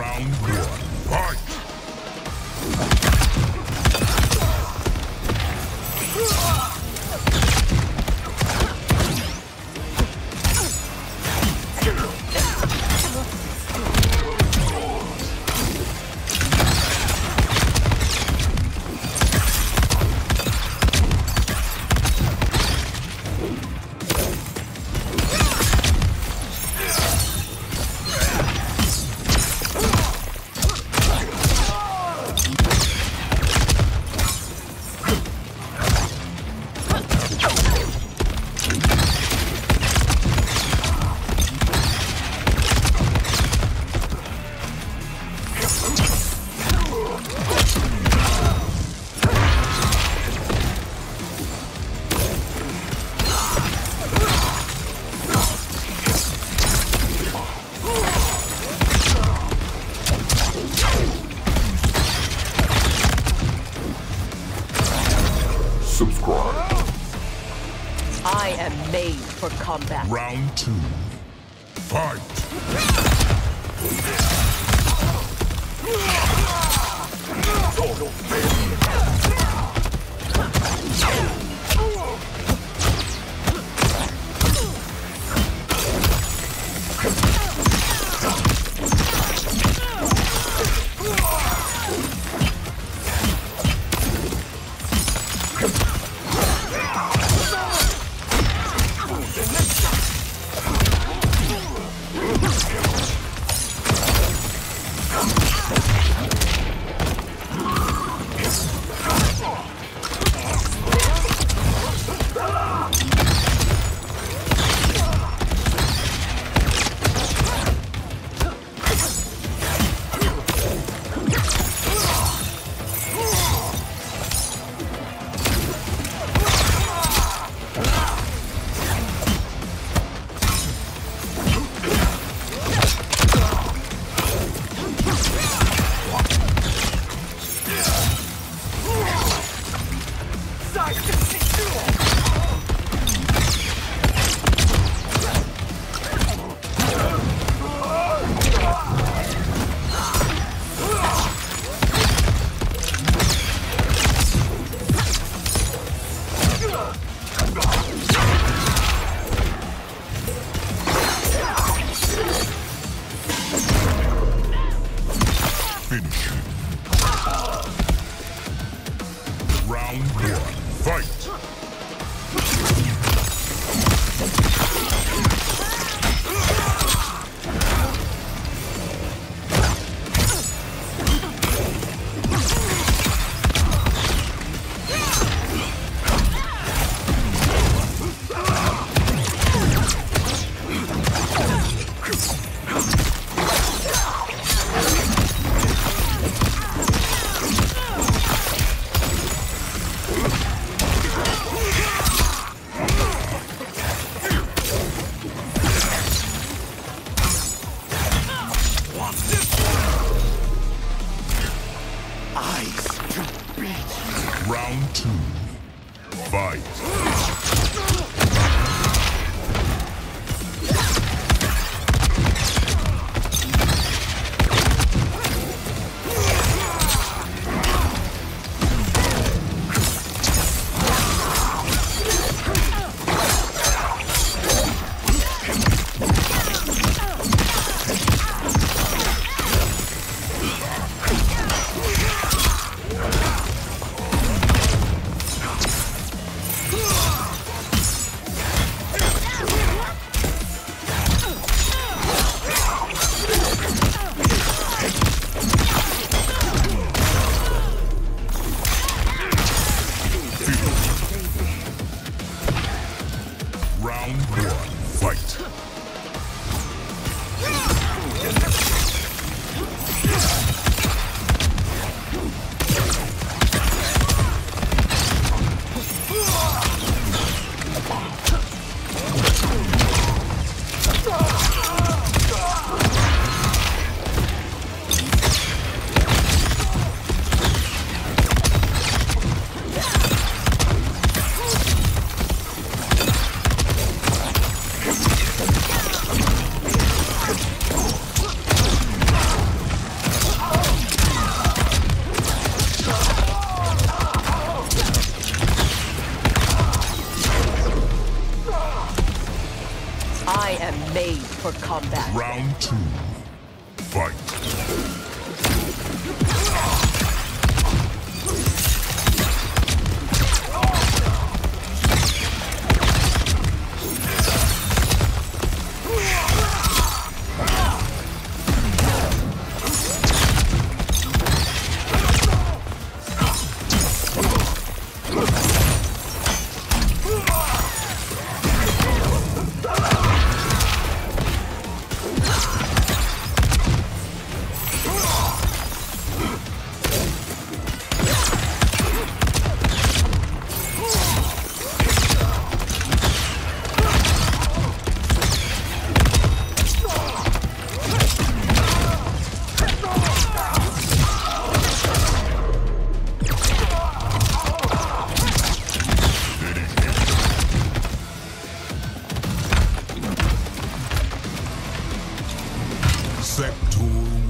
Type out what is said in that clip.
Round one. Subscribe. I am made for combat. Round two. Fight! Round two. Fight! Fight! I am made for combat. Round two. Fight. Sektor.